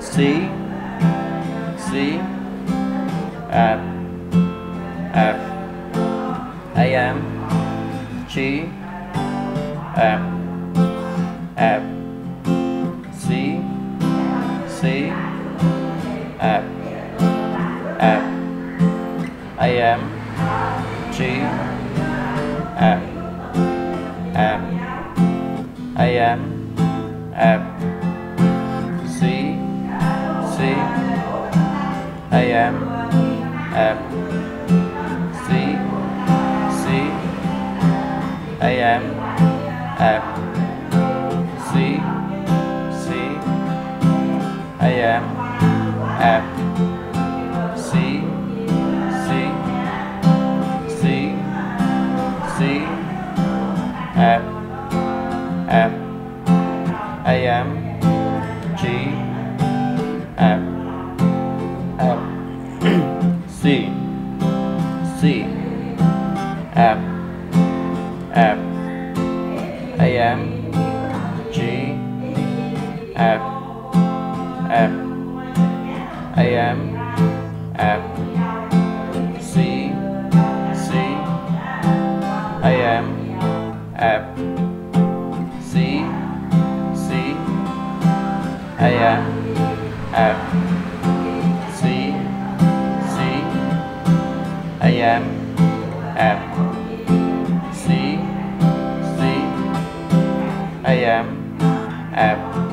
C C F F A M G F F C C F F A M G F F A M F A M F C C. A M F C C. A M F C C C C. F F A M G C. C. F F A M. G. F F A M. F C. C. A M. F C. C. A M. F M M C C A M M.